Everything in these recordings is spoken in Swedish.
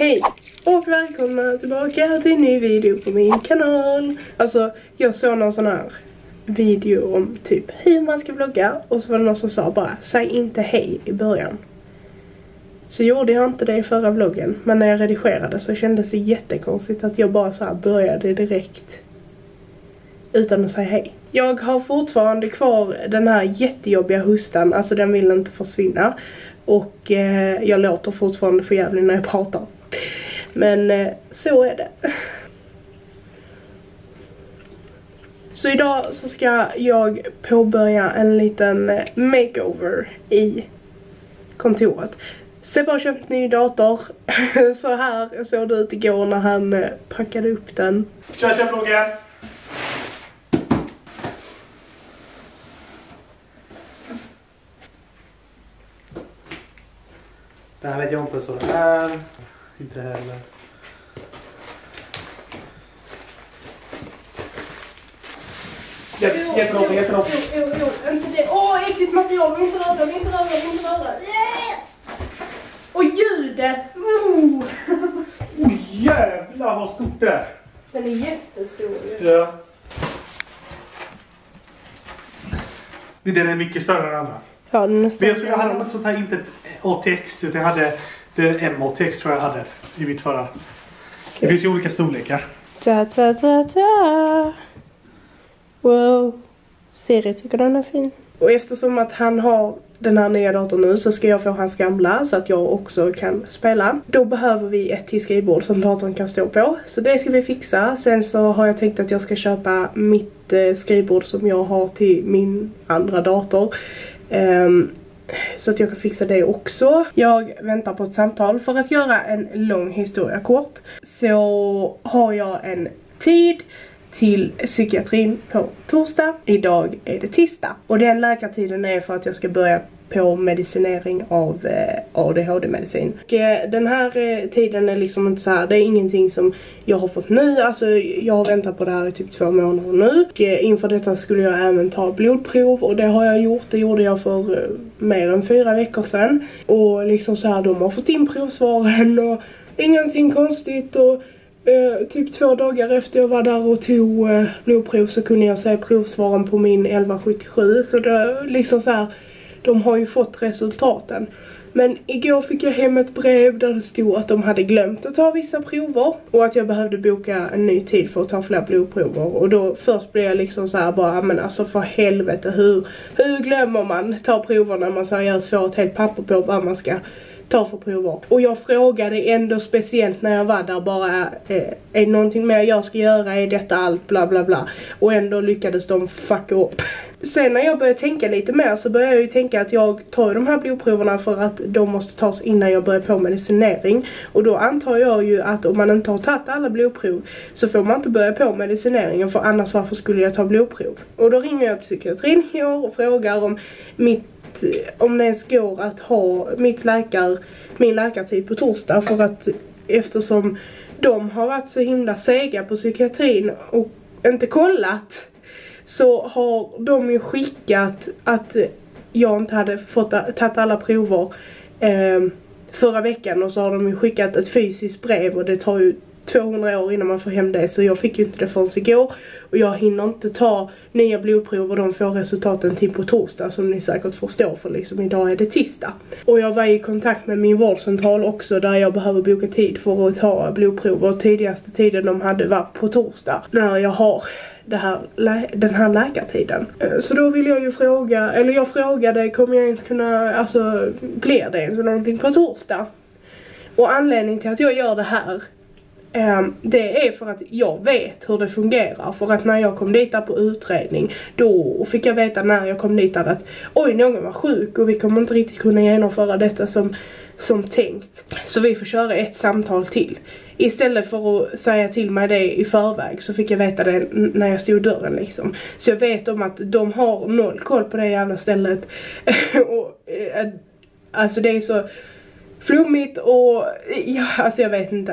Hej och välkomna tillbaka till en ny video på min kanal. Alltså jag såg någon sån här video om typ hur man ska vlogga och så var det någon som sa bara säg inte hej i början. Så gjorde jag inte det i förra vloggen men när jag redigerade så kändes det jättekonstigt att jag bara så här började direkt utan att säga hej. Jag har fortfarande kvar den här jättejobbiga hostan, alltså den vill inte försvinna. Och eh, jag låter fortfarande för jävligt när jag pratar. Men eh, så är det. Så idag så ska jag påbörja en liten eh, makeover i kontoret. Sebbe har köpt ny dator. så här såg det ut igår när han eh, packade upp den. Kör, kör vloggen! Det här vet jag inte så Inte heller. Jätte- Jätteloppig, jätteloppig. Jo, jo, jo, inte det. Åh, äckligt material. Inte röra, inte röra, inte röra. Och ljudet! Mm. Oj jävlar vad stort det är! Den är jättestor ju. Ja. Den är mycket större än andra. Ja, den är Men stor. jag tror jag hade något sånt här, inte ett ATX, utan jag hade det är en ATX tror jag jag hade i mitt förra. Det finns ju olika storlekar. Ta, ta, ta, ta. Wow. Siri tycker den är fin. Och eftersom att han har den här nya datorn nu så ska jag få hans gamla så att jag också kan spela. Då behöver vi ett till skrivbord som datorn kan stå på. Så det ska vi fixa. Sen så har jag tänkt att jag ska köpa mitt eh, skrivbord som jag har till min andra dator. Ehm, så att jag kan fixa det också. Jag väntar på ett samtal. För att göra en lång historia kort så har jag en tid till psykiatrin på torsdag. Idag är det tisdag. Och den läkartiden är för att jag ska börja på medicinering av eh, ADHD-medicin. Och eh, den här eh, tiden är liksom inte så här, det är ingenting som jag har fått nu, alltså jag har väntat på det här i typ två månader nu. Och inför detta skulle jag även ta blodprov och det har jag gjort, det gjorde jag för mer än fyra veckor sedan. Och liksom så här, de har fått in provsvaren och ingenting konstigt och Uh, typ två dagar efter jag var där och tog uh, blodprov så kunde jag se provsvaren på min 1177 så det liksom så här, de har ju fått resultaten. Men igår fick jag hem ett brev där det stod att de hade glömt att ta vissa prover och att jag behövde boka en ny tid för att ta fler blodprover och då först blev jag liksom så här bara ah, men alltså för helvete hur, hur glömmer man ta prover när man seriöst får ett helt papper på vad man ska ta för prover. Och jag frågade ändå speciellt när jag var där bara eh, är det någonting mer jag ska göra, är detta allt, bla bla bla. Och ändå lyckades de fucka upp. Sen när jag började tänka lite mer så började jag ju tänka att jag tar de här blodproverna för att de måste tas innan jag börjar på medicinering. Och då antar jag ju att om man inte har tagit alla blodprov så får man inte börja på medicineringen för annars varför skulle jag ta blodprov? Och då ringer jag till psykiatrin i år och frågar om mitt Eh, om det ens går att ha mitt läkar, min läkartid på torsdag. För att eftersom de har varit så himla sega på psykiatrin och inte kollat så har de ju skickat att jag inte hade fått tagit alla prover eh, förra veckan. Och så har de ju skickat ett fysiskt brev och det tar ju 200 år innan man får hem det så jag fick ju inte det förrän igår och jag hinner inte ta nya blodprov och de får resultaten till på torsdag som ni säkert förstår för liksom idag är det tisdag. Och jag var i kontakt med min vårdcentral också där jag behöver boka tid för att ta blodprov och tidigaste tiden de hade var på torsdag när jag har det här, den här läkartiden. Eh, så då vill jag ju fråga, eller jag frågade kommer jag ens kunna, alltså blir det någonting på torsdag? Och anledningen till att jag gör det här Ehm, det är för att jag vet hur det fungerar för att när jag kom dit där på utredning då fick jag veta när jag kom dit där att oj någon var sjuk och vi kommer inte riktigt kunna genomföra detta som, som tänkt. Så vi får köra ett samtal till. Istället för att säga till mig det i förväg så fick jag veta det när jag stod i dörren liksom. Så jag vet om att de har noll koll på det jävla stället. och, eh, alltså det är så flummigt och ja, alltså jag vet inte.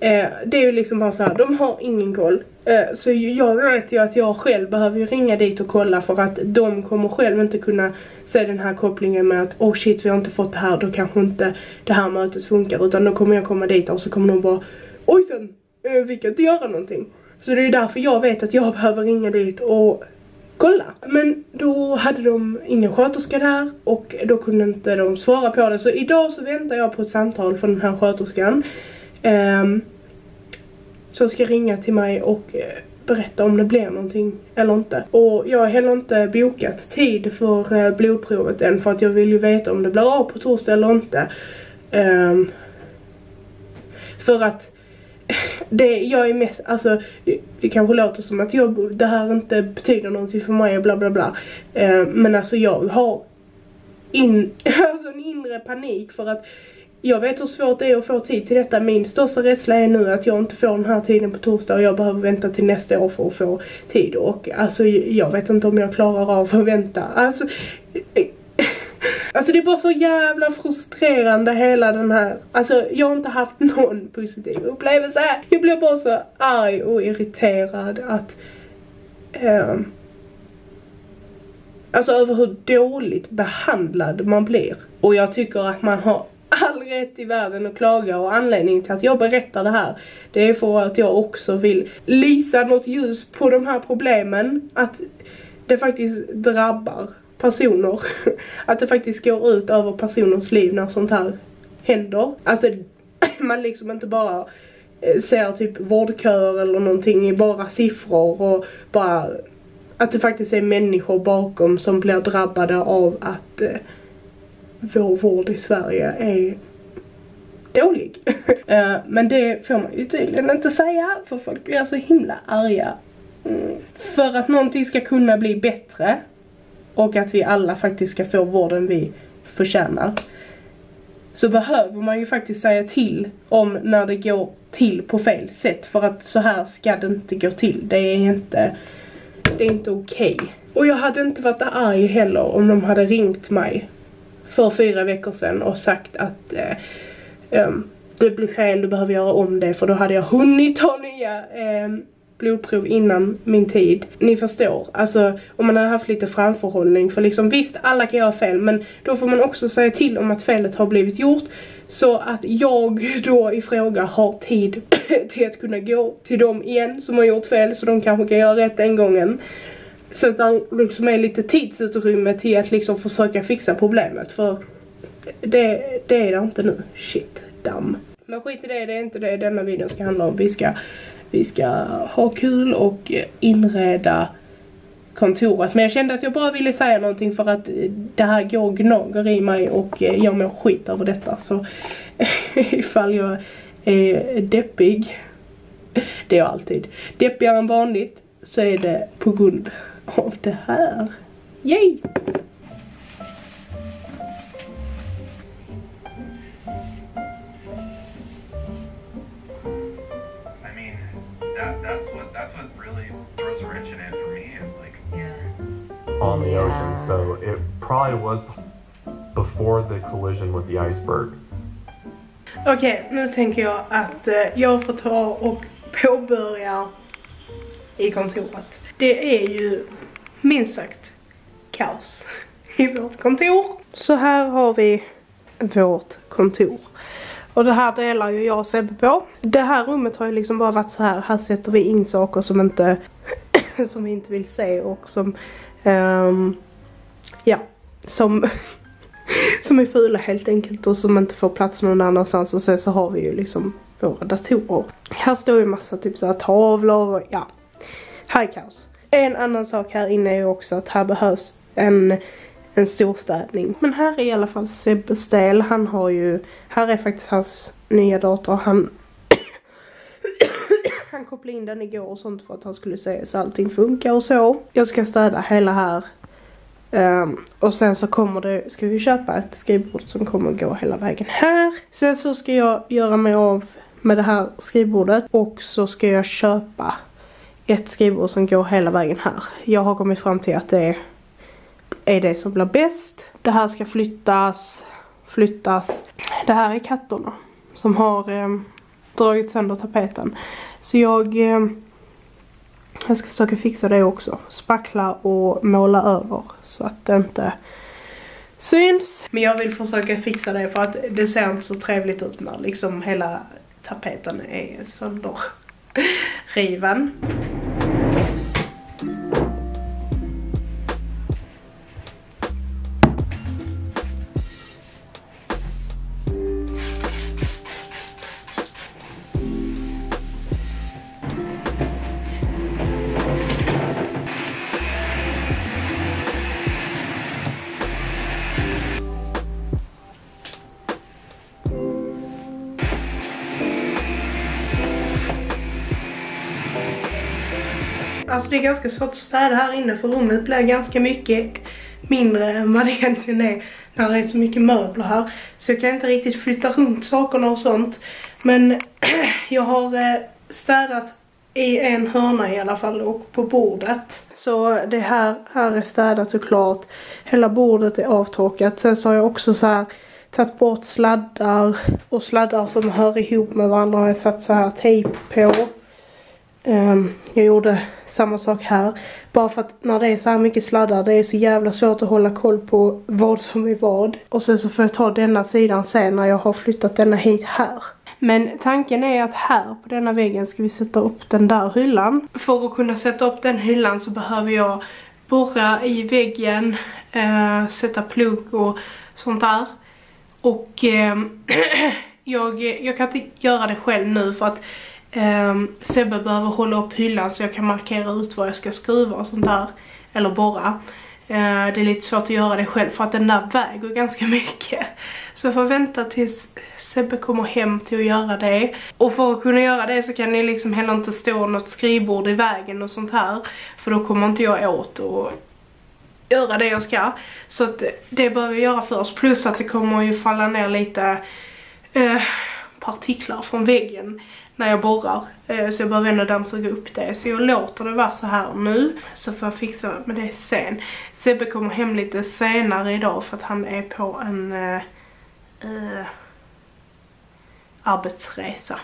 Eh, det är ju liksom bara så här, de har ingen koll. Eh, så jag vet ju att jag själv behöver ringa dit och kolla för att de kommer själv inte kunna se den här kopplingen med att oh shit vi har inte fått det här, då kanske inte det här mötet funkar utan då kommer jag komma dit och så kommer de bara ojsan, eh, vi kan inte göra någonting. Så det är därför jag vet att jag behöver ringa dit och kolla. Men då hade de ingen sköterska där och då kunde inte de svara på det. Så idag så väntar jag på ett samtal från den här sköterskan. Um, som ska ringa till mig och eh, berätta om det blir någonting eller inte. Och jag har heller inte bokat tid för eh, blodprovet än för att jag vill ju veta om det blir av på torsdag eller inte. Um, för att det jag är mest, alltså det kanske låter som att jag, det här inte betyder någonting för mig och bla bla bla. Eh, men alltså jag har in, alltså en inre panik för att jag vet hur svårt det är att få tid till detta. Min största rädsla är nu att jag inte får den här tiden på torsdag och jag behöver vänta till nästa år för att få tid. Och alltså jag vet inte om jag klarar av att vänta. Alltså Alltså det är bara så jävla frustrerande hela den här, alltså jag har inte haft någon positiv upplevelse. Jag blir bara så arg och irriterad att um, Alltså över hur dåligt behandlad man blir. Och jag tycker att man har all rätt i världen att klaga och anledningen till att jag berättar det här det är för att jag också vill lysa något ljus på de här problemen. Att det faktiskt drabbar personer. Att det faktiskt går ut över personers liv när sånt här händer. Att det, man liksom inte bara eh, ser typ vårdköer eller någonting i bara siffror och bara att det faktiskt är människor bakom som blir drabbade av att eh, vår vård i Sverige är dålig. uh, men det får man ju tydligen inte säga för folk blir så himla arga. Mm. För att någonting ska kunna bli bättre och att vi alla faktiskt ska få vården vi förtjänar. Så behöver man ju faktiskt säga till om när det går till på fel sätt. För att så här ska det inte gå till. Det är inte, det är inte okej. Okay. Och jag hade inte varit arg heller om de hade ringt mig för fyra veckor sedan och sagt att eh, um, det blir fel, du behöver göra om det för då hade jag hunnit ta nya eh, blodprov innan min tid. Ni förstår, alltså om man hade haft lite framförhållning för liksom visst alla kan göra fel men då får man också säga till om att felet har blivit gjort så att jag då i fråga har tid till att kunna gå till dem igen som har gjort fel så de kanske kan göra rätt den gången. Så att det liksom är lite tidsutrymme till att liksom försöka fixa problemet för det, det är det inte nu. Shit, damm. Men skit i det, det är inte det denna videon ska handla om. Vi ska vi ska ha kul och inreda kontoret. Men jag kände att jag bara ville säga någonting för att det här går och gnager i mig och eh, jag mår skit över detta. Så ifall jag är deppig, det är jag alltid, deppigare än vanligt så är det på grund av det här. Yay! On the yeah. ocean, so it probably was before the collision with the iceberg. Okej, okay, nu tänker jag att eh, jag får ta och påbörja i kontoret. Det är ju minst sagt kaos i vårt kontor. Så här har vi vårt kontor. Och det här delar ju jag och Sebbe på. Det här rummet har ju liksom bara varit så här. Här sätter vi in saker som inte som vi inte vill se och som Um, ja, som, som är fula helt enkelt och som inte får plats någon annanstans och sen så har vi ju liksom våra datorer. Här står ju massa typ såhär tavlor och ja, här är kaos. En annan sak här inne är ju också att här behövs en, en storstädning. Men här är i alla fall Sebbes del, han har ju, här är faktiskt hans nya dator, han han kopplade in den igår och sånt för att han skulle se så allting funkar och så. Jag ska städa hela här. Um, och sen så kommer det, ska vi köpa ett skrivbord som kommer gå hela vägen här. Sen så ska jag göra mig av med det här skrivbordet och så ska jag köpa ett skrivbord som går hela vägen här. Jag har kommit fram till att det är är det som blir bäst. Det här ska flyttas flyttas. Det här är katterna som har eh, dragit sönder tapeten. Så jag, eh, jag ska försöka fixa det också. Spackla och måla över så att det inte syns. Men jag vill försöka fixa det för att det ser inte så trevligt ut när liksom hela tapeten är sönderriven. Alltså det är ganska svårt att städa här inne för rummet blir ganska mycket mindre än vad det egentligen är när det är så mycket möbler här. Så jag kan inte riktigt flytta runt sakerna och sånt. Men jag har eh, städat i en hörna i alla fall och på bordet. Så det här, här är städat och klart. Hela bordet är avtorkat. Sen så har jag också så här tagit bort sladdar och sladdar som hör ihop med varandra har jag satt så här tejp på. Um, jag gjorde samma sak här. Bara för att när det är så här mycket sladdar det är så jävla svårt att hålla koll på vad som är vad. Och sen så får jag ta denna sidan sen när jag har flyttat denna hit här. Men tanken är att här på denna väggen ska vi sätta upp den där hyllan. För att kunna sätta upp den hyllan så behöver jag borra i väggen, eh, sätta plugg och sånt där. Och eh, jag, jag kan inte göra det själv nu för att Ehm, um, Sebbe behöver hålla upp hyllan så jag kan markera ut var jag ska skruva och sånt där. Eller borra. Uh, det är lite svårt att göra det själv för att den där väger ganska mycket. Så jag får vänta tills Sebbe kommer hem till att göra det. Och för att kunna göra det så kan det liksom heller inte stå något skrivbord i vägen och sånt här. För då kommer inte jag åt och göra det jag ska. Så att det behöver jag göra först. Plus att det kommer ju falla ner lite uh, partiklar från väggen när jag borrar. Eh, så jag behöver ändå dammsuga upp det. Så jag låter det vara så här nu. Så får jag fixa med det sen. Sebbe kommer hem lite senare idag för att han är på en uh, uh, arbetsresa.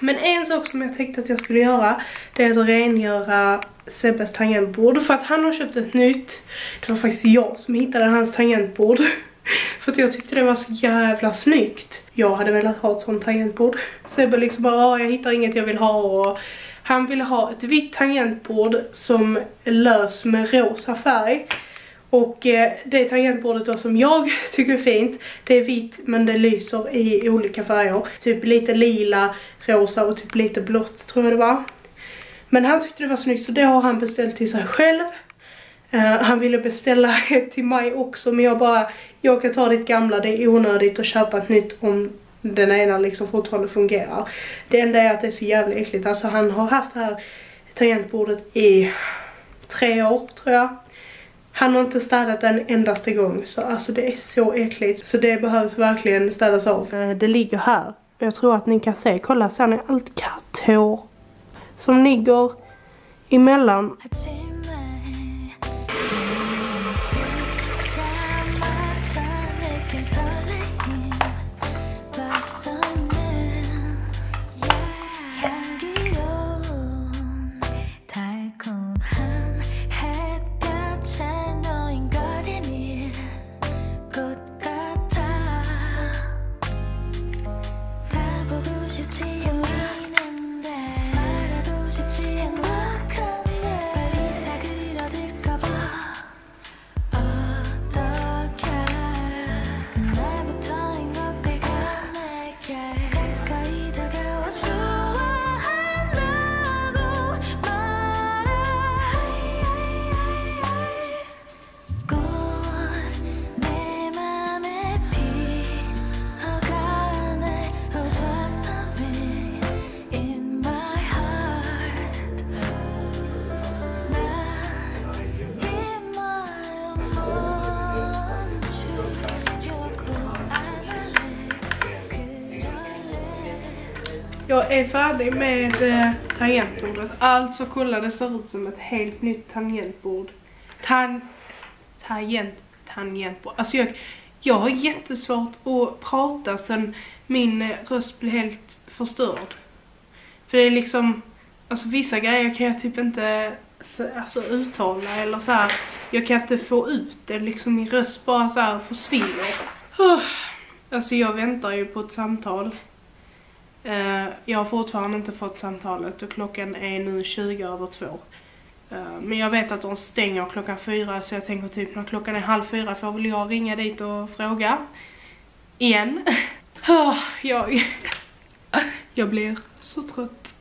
Men en sak som jag tänkte att jag skulle göra det är att rengöra Sebbes tangentbord för att han har köpt ett nytt. Det var faktiskt jag som hittade hans tangentbord. För att jag tyckte det var så jävla snyggt. Jag hade velat ha ett sånt tangentbord. Sebbe liksom bara, ah, jag hittar inget jag vill ha och han ville ha ett vitt tangentbord som är lös med rosa färg. Och eh, det tangentbordet då som jag tycker är fint, det är vitt men det lyser i olika färger. Typ lite lila, rosa och typ lite blått tror jag det var. Men han tyckte det var snyggt så det har han beställt till sig själv. Uh, han ville beställa ett till mig också men jag bara, jag kan ta ditt gamla, det är onödigt att köpa ett nytt om den ena liksom fortfarande fungerar. Det enda är att det är så jävla äckligt, alltså han har haft det här tangentbordet i tre år tror jag. Han har inte städat en endaste gång så alltså det är så äckligt. Så det behövs verkligen städas av. Uh, det ligger här. Jag tror att ni kan se, kolla ser ni allt katthår som ligger emellan. Är färdig med eh, tangentbordet. Alltså kolla det ser ut som ett helt nytt tangentbord. Tan tangent tangentbord. Alltså jag, jag har jättesvårt att prata sen min eh, röst blir helt förstörd. För det är liksom, alltså vissa grejer kan jag typ inte alltså, alltså, uttala eller så här. Jag kan inte få ut det liksom, min röst bara så här försvinner. Alltså jag väntar ju på ett samtal. Uh, jag har fortfarande inte fått samtalet och klockan är nu 20 över två. Uh, men jag vet att de stänger klockan fyra så jag tänker typ när klockan är halv fyra får väl jag ringa dit och fråga. Igen. Ah, jag, jag blir så trött.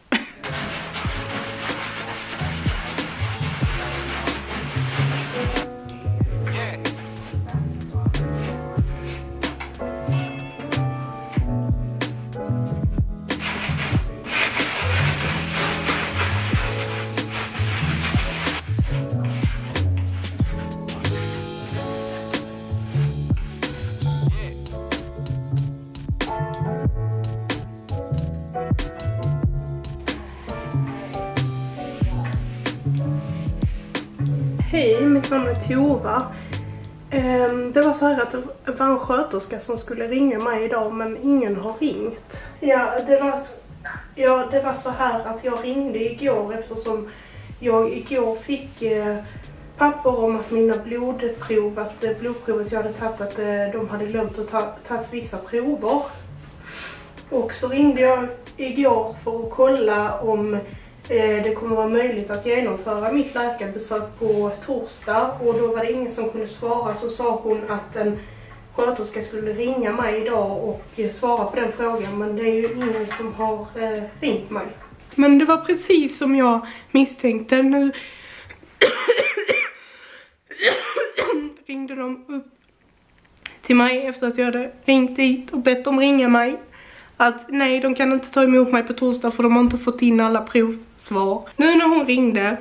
Hej, med Tova. Det var så här att det var en sköterska som skulle ringa mig idag men ingen har ringt. Ja, det var, ja, det var så här att jag ringde igår eftersom jag igår fick eh, papper om att mina blodprov, att eh, blodprovet jag hade tagit, att eh, de hade glömt att ta tagit vissa prover. Och så ringde jag igår för att kolla om Eh, det kommer vara möjligt att genomföra mitt läkarbesök på torsdag och då var det ingen som kunde svara så sa hon att en sköterska skulle ringa mig idag och svara på den frågan men det är ju ingen som har eh, ringt mig. Men det var precis som jag misstänkte. Nu ringde de upp till mig efter att jag hade ringt dit och bett dem ringa mig. Att nej, de kan inte ta emot mig på torsdag för de har inte fått in alla prov svar. Nu när hon ringde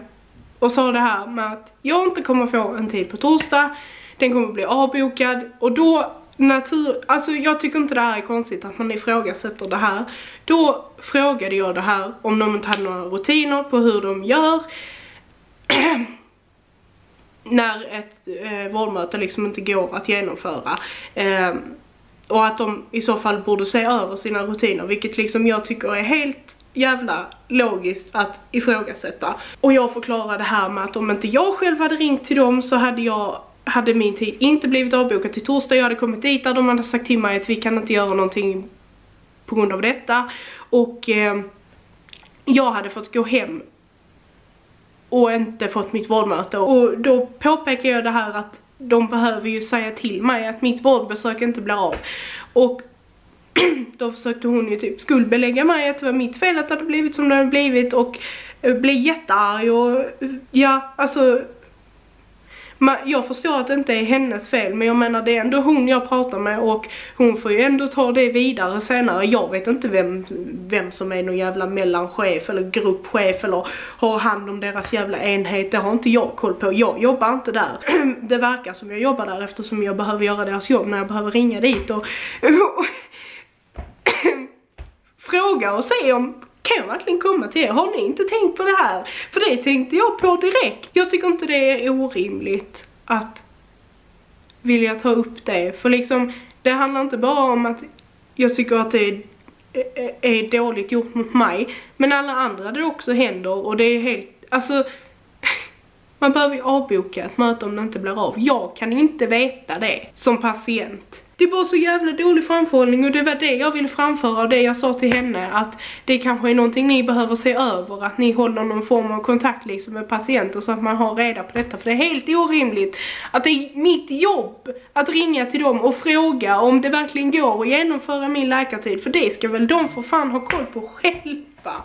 och sa det här med att jag inte kommer få en tid på torsdag, den kommer bli avbokad och då natur, alltså jag tycker inte det här är konstigt att man ifrågasätter det här. Då frågade jag det här om de inte hade några rutiner på hur de gör när ett eh, vårdmöte liksom inte går att genomföra. Eh, och att de i så fall borde se över sina rutiner, vilket liksom jag tycker är helt jävla logiskt att ifrågasätta. Och jag förklarade det här med att om inte jag själv hade ringt till dem så hade jag hade min tid inte blivit avbokad till torsdag. Jag hade kommit dit där de hade sagt till mig att vi kan inte göra någonting på grund av detta. Och eh, jag hade fått gå hem och inte fått mitt vårdmöte. Och då påpekar jag det här att de behöver ju säga till mig att mitt vårdbesök inte blir av. Och då försökte hon ju typ skuldbelägga mig att det var mitt fel att det hade blivit som det hade blivit och eh, blev bli jättearg och eh, ja, alltså jag förstår att det inte är hennes fel men jag menar det är ändå hon jag pratar med och hon får ju ändå ta det vidare senare. Jag vet inte vem, vem som är någon jävla mellanchef eller gruppchef eller har hand om deras jävla enhet. Det har inte jag koll på. Jag jobbar inte där. Det verkar som jag jobbar där eftersom jag behöver göra deras jobb när jag behöver ringa dit och fråga och se om kan jag verkligen komma till er? Har ni inte tänkt på det här? För det tänkte jag på direkt. Jag tycker inte det är orimligt att vilja ta upp det. För liksom, det handlar inte bara om att jag tycker att det är, eh, är dåligt gjort mot mig. Men alla andra det också händer och det är helt, alltså man behöver ju avboka ett möte om det inte blir av. Jag kan inte veta det som patient. Det är bara så jävla dålig framförhållning och det var det jag ville framföra och det jag sa till henne att det kanske är någonting ni behöver se över, att ni håller någon form av kontakt liksom med patienter så att man har reda på detta för det är helt orimligt att det är mitt jobb att ringa till dem och fråga om det verkligen går att genomföra min läkartid för det ska väl de för fan ha koll på själva.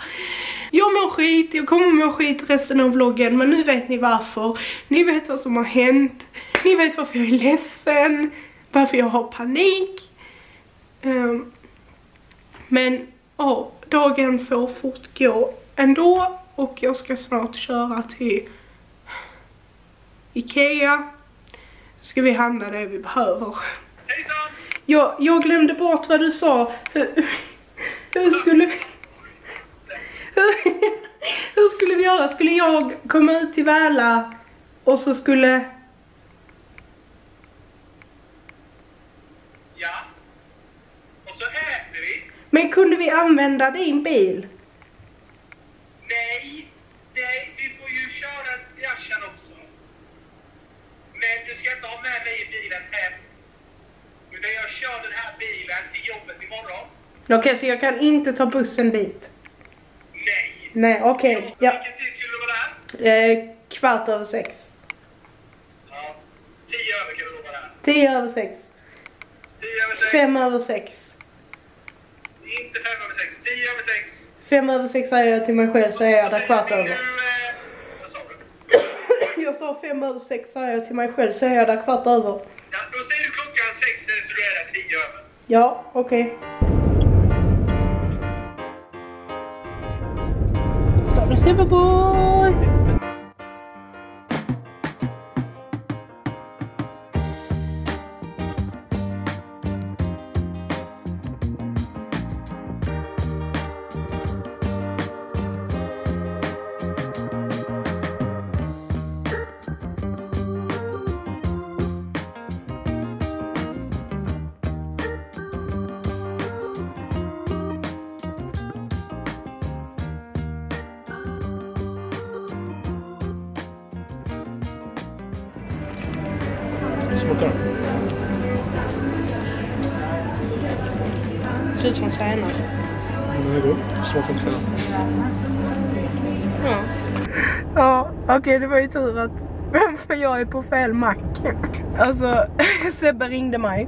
Jag mår skit, jag kommer må skit resten av vloggen men nu vet ni varför. Ni vet vad som har hänt, ni vet varför jag är ledsen varför jag har panik. Um, men ja, dagen får fortgå ändå och jag ska snart köra till Ikea. Ska vi handla det vi behöver. Jag, jag glömde bort vad du sa. Hur, hur skulle vi... Hur, hur skulle vi göra? Skulle jag komma ut till Väla och så skulle vi använda din bil? Nej, nej, vi får ju köra Yashan också. Men du ska inte ha med mig i bilen hem. Utan jag kör den här bilen till jobbet imorgon. Okej, så jag kan inte ta bussen dit? Nej. Nej, okej. Ja. Vilken tid skulle du vara där? Eh, kvart över sex. Ja, tio över kan du vara där. Tio över sex. Tio över sex. Fem över sex. Inte fem över sex. Tio över sex. Fem över sex säger jag till mig själv så är jag där kvart över. Eh, vad sa du? Jag sa fem över sex säger jag till mig själv så är jag där kvart över. Ja, då säger du klockan sex så du är där tio över. Ja, okej. Då Superboy! Smakar Ser ut som senap. Den är god. Smakar inte senap. Ja. Ja, okej det var ju tur att för jag är på fel mack. Alltså, Sebbe ringde mig.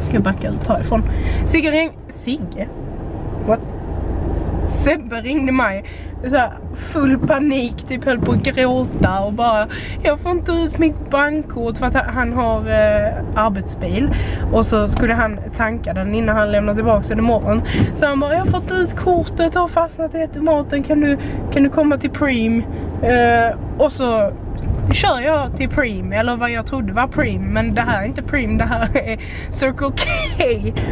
Ska jag backa ut härifrån. Sigge ring... Sigge? Sebbe ringde mig. Så här, full panik, typ höll på att gråta och bara Jag får inte ut mitt bankkort för att han har eh, arbetsbil. Och så skulle han tanka den innan han lämnar tillbaka den imorgon. Så han bara, jag har fått ut kortet, har fastnat i automaten, kan du, kan du komma till Preem? Eh, och så kör jag till Preem, eller vad jag trodde var Preem, men det här är inte Preem, det här är Circle K.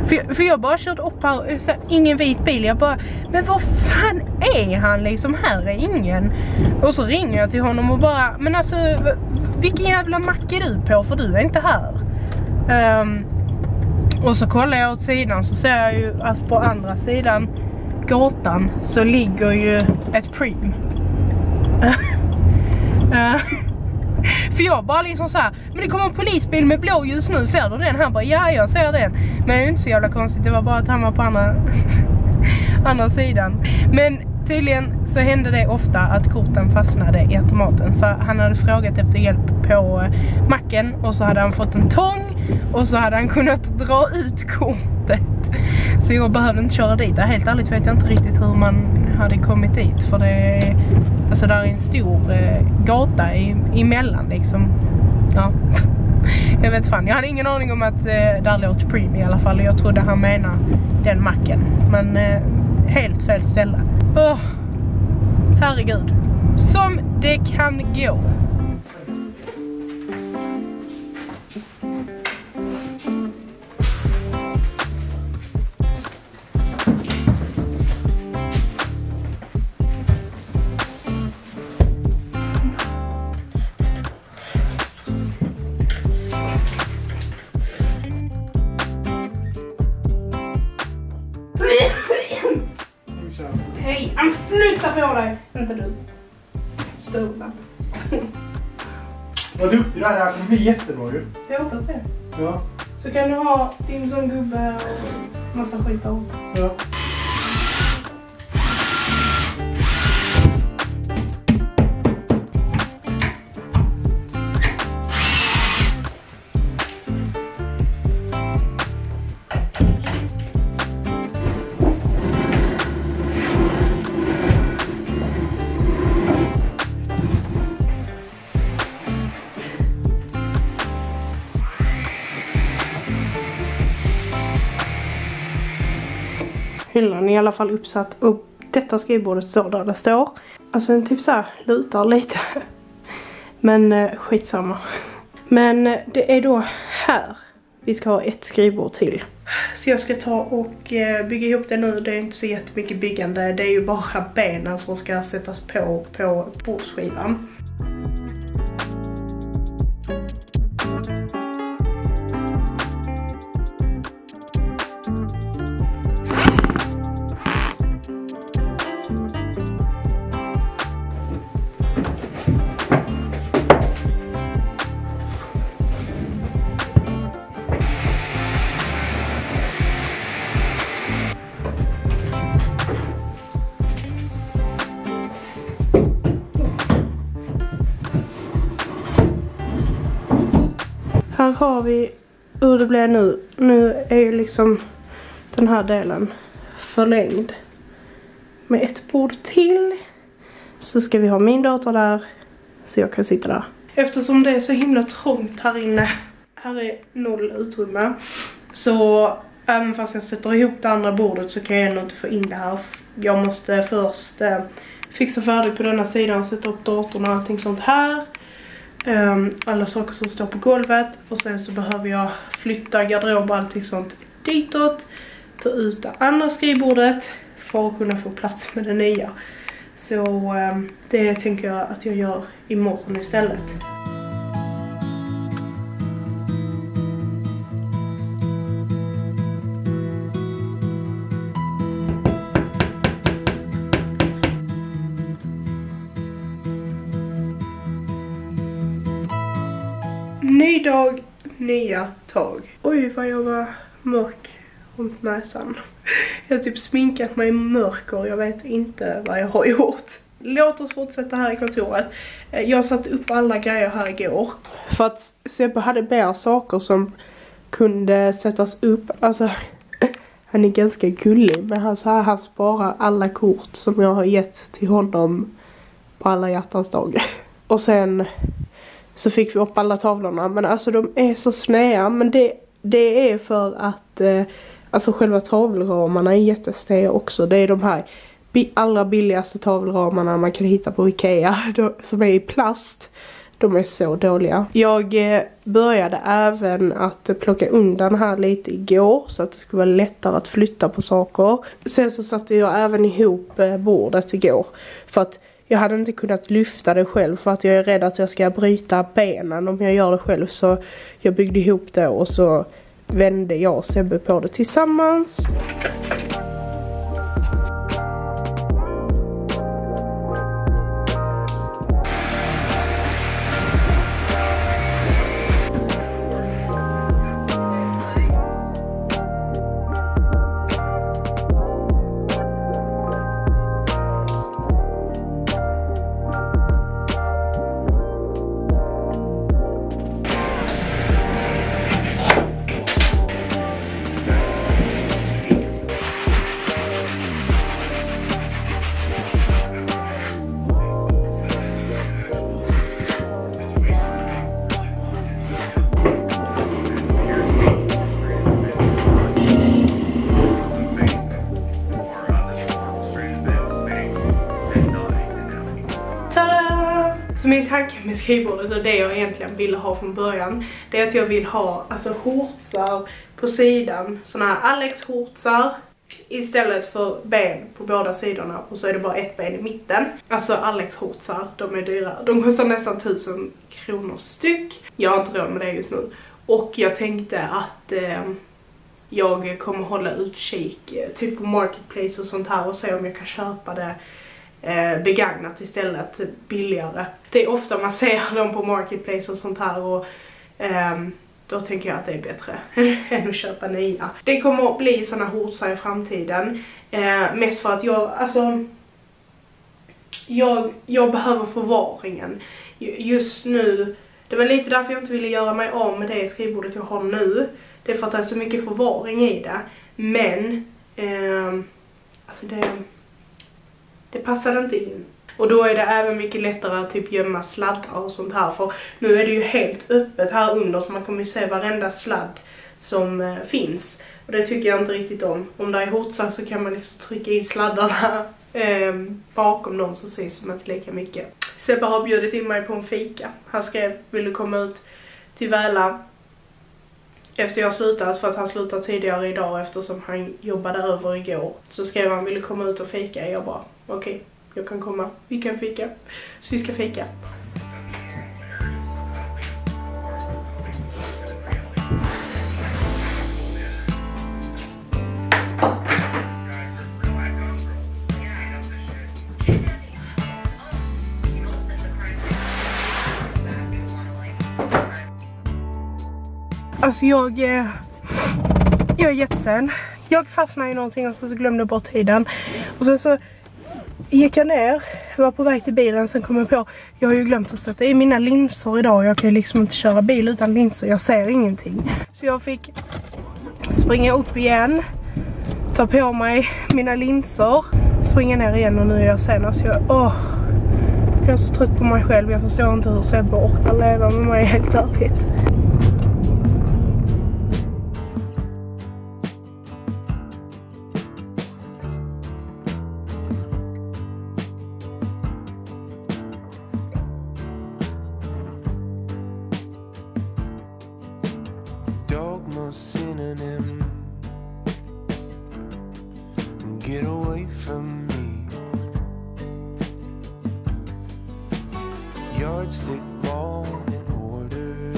För, jag- för jag bara kört upp här, så här, ingen vit bil, jag bara, men vad fan är han liksom? Här är ingen. Och så ringer jag till honom och bara, men alltså vilken jävla mack är du på? För du är inte här. Um, och så kollar jag åt sidan så ser jag ju att på andra sidan gatan så ligger ju ett Preem. uh, ehm, för jag bara liksom så här, men det kommer en polisbil med blåljus nu, ser du den? Han bara, ja jag ser den. Men det är ju inte så jävla konstigt, det var bara att han var på andra, andra sidan. Men tydligen så hände det ofta att korten fastnade i automaten. Så han hade frågat efter hjälp på eh, macken och så hade han fått en tång och så hade han kunnat dra ut kortet. Så jag behövde inte köra dit. Helt ärligt vet jag inte riktigt hur man hade kommit dit. För det alltså där är en stor eh, gata i, emellan liksom. Ja. Jag vet fan, jag hade ingen aning om att eh, där låg Preem i alla fall. Jag trodde han menade den macken. Men eh, helt fel ställe. Åh, herregud. Som det kan gå. Det här kommer bli jättebra ju. Jag hoppas det. Ja. Så kan du ha din sån gubbe och massa skit av. Ja. I alla fall uppsatt och detta skrivbordet står där det står. Alltså den typ såhär lutar lite. Men eh, skitsamma. Men eh, det är då här vi ska ha ett skrivbord till. Så jag ska ta och eh, bygga ihop det nu. Det är inte så jättemycket byggande. Det är ju bara benen som ska sättas på på bordsskivan. Vi hur det blir nu. Nu är ju liksom den här delen förlängd. Med ett bord till så ska vi ha min dator där så jag kan sitta där. Eftersom det är så himla trångt här inne, här är noll utrymme, så även fast jag sätter ihop det andra bordet så kan jag ändå inte få in det här. Jag måste först eh, fixa färdigt på denna sidan, sätta upp datorn och allting sånt här. Um, alla saker som står på golvet och sen så behöver jag flytta garderob och allting sånt ditåt. Ta ut det andra skrivbordet för att kunna få plats med det nya. Så um, det tänker jag att jag gör imorgon istället. Dag, nya tag. Oj vad jag var mörk runt näsan. Jag har typ sminkat mig i mörker, jag vet inte vad jag har gjort. Låt oss fortsätta här i kontoret. Eh, jag satte upp alla grejer här igår. För att Sebbe hade mer saker som kunde sättas upp. Alltså, han är ganska gullig. Men han, så här, han sparar alla kort som jag har gett till honom på alla hjärtans dag. Och sen så fick vi upp alla tavlorna. Men alltså de är så snäva. Men det, det är för att eh, alltså själva tavelramarna är jättesnäva också. Det är de här allra billigaste tavelramarna man kan hitta på Ikea. som är i plast. De är så dåliga. Jag eh, började även att plocka undan här lite igår så att det skulle vara lättare att flytta på saker. Sen så satte jag även ihop eh, bordet igår. För att jag hade inte kunnat lyfta det själv för att jag är rädd att jag ska bryta benen om jag gör det själv. Så jag byggde ihop det och så vände jag och Sebbe på det tillsammans. Med skrivbordet och det jag egentligen ville ha från början det är att jag vill ha alltså hortsar på sidan, sådana här Alex hortsar istället för ben på båda sidorna och så är det bara ett ben i mitten. Alltså Alex hortsar, de är dyra. De kostar nästan 1000 kronor styck. Jag har inte råd med det just nu. Och jag tänkte att eh, jag kommer hålla utkik eh, typ på Marketplace och sånt här och se om jag kan köpa det eh, begagnat istället billigare. Det är ofta man ser dem på Marketplace och sånt här och eh, då tänker jag att det är bättre än att köpa nya. Det kommer att bli såna hotsar i framtiden. Eh, mest för att jag, alltså jag, jag behöver förvaringen. Just nu, det var lite därför jag inte ville göra mig av med det skrivbordet jag har nu. Det är för att det är så mycket förvaring i det. Men, eh, alltså det det passade inte in. Och då är det även mycket lättare att typ gömma sladdar och sånt här. För nu är det ju helt öppet här under så man kommer ju se varenda sladd som eh, finns. Och det tycker jag inte riktigt om. Om det är hotsar så kan man liksom trycka in sladdarna eh, bakom dem så syns de inte lika mycket. Sebbe har bjudit in mig på en fika. Han skrev, vill du komma ut till Väla efter jag slutat för att han slutade tidigare idag eftersom han jobbade över igår. Så skrev han, vill du komma ut och fika? Jag bara, okej, okay, jag kan komma. Vi kan fika. Så vi ska fika. Alltså jag... Eh, jag är jättesen. Jag fastnade i någonting och så glömde jag bort tiden. Och sen så gick jag ner var på väg till bilen, sen kom jag på, jag har ju glömt att sätta i mina linser idag. Jag kan ju liksom inte köra bil utan linser, jag ser ingenting. Så jag fick springa upp igen, ta på mig mina linser, springa ner igen och nu är jag sen. Jag, åh, jag är så trött på mig själv, jag förstår inte hur Sebbe orkar leva med mig helt ärligt. Dogma synonym. Get away from me. Yardstick ball and order.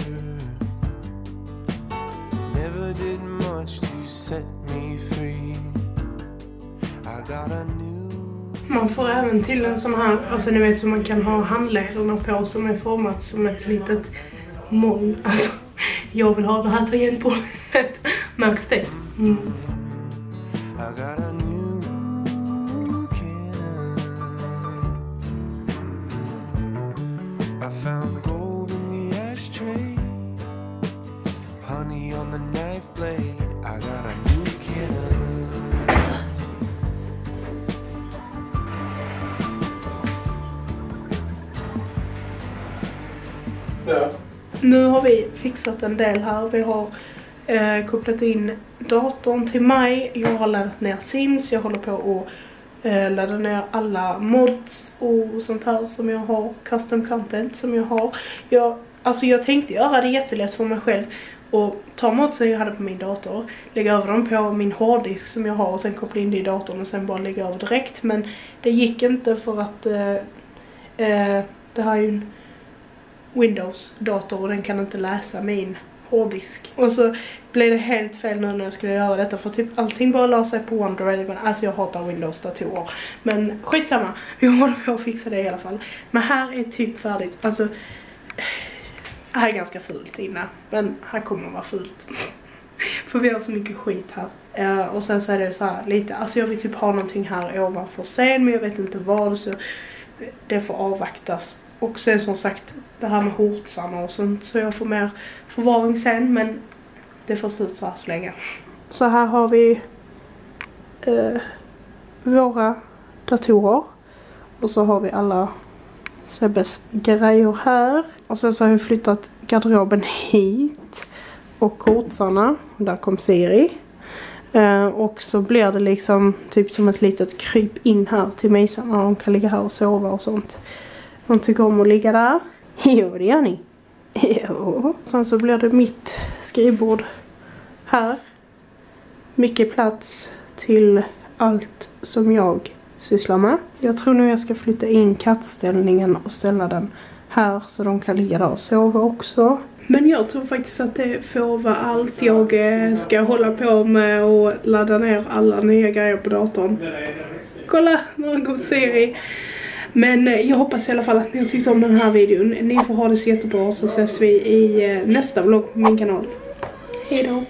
Never did much to set me free. I got a new. Man får även till en sån här, alltså ni vet som man kan ha handlederna på som är format som ett litet moln. Alltså, jag vill ha det här tangentbordet. Märks det? Mm. I got a new cannon. I found gold in the ashtray, honey on the knife blade. I got a new cannon. Ja. Nu har vi fixat en del här. Vi har eh, kopplat in datorn till mig. Jag har laddat ner Sims. Jag håller på att eh, ladda ner alla mods och sånt här som jag har. Custom content som jag har. Jag, alltså jag tänkte göra det jättelätt för mig själv. Och ta modsen jag hade på min dator. Lägga över dem på min hårddisk som jag har. Och sen koppla in det i datorn och sen bara lägga över direkt. Men det gick inte för att eh, eh, det här är ju en Windows-dator och den kan inte läsa min hårddisk. Och så blev det helt fel nu när jag skulle göra detta för typ allting bara la sig på OneDrive. Alltså jag hatar Windows-datorer. Men skitsamma, vi håller på att fixa det i alla fall. Men här är typ färdigt. Alltså, det här är ganska fult inne. Men här kommer vara fult. för vi har så mycket skit här. Uh, och sen så är det så här lite, alltså jag vill typ ha någonting här ovanför scen men jag vet inte vad så det får avvaktas. Och sen som sagt det här med hortsarna och sånt så jag får mer förvaring sen men det får se ut så här så länge. Så här har vi eh, våra datorer och så har vi alla Sebbes grejer här. Och sen så har vi flyttat garderoben hit och kortsarna. Där kom Siri. Eh, och så blir det liksom typ som ett litet kryp in här till mysarna. De kan ligga här och sova och sånt. De tycker om att ligga där. Jo, det gör ni. Jo. Sen så blir det mitt skrivbord här. Mycket plats till allt som jag sysslar med. Jag tror nu jag ska flytta in kattställningen och ställa den här så de kan ligga där och sova också. Men jag tror faktiskt att det får vara allt jag eh, ska hålla på med och ladda ner alla nya grejer på datorn. Kolla, någon god serie. Men eh, jag hoppas i alla fall att ni har tyckt om den här videon. Ni får ha det så jättebra så ses vi i eh, nästa vlogg på min kanal. Hejdå!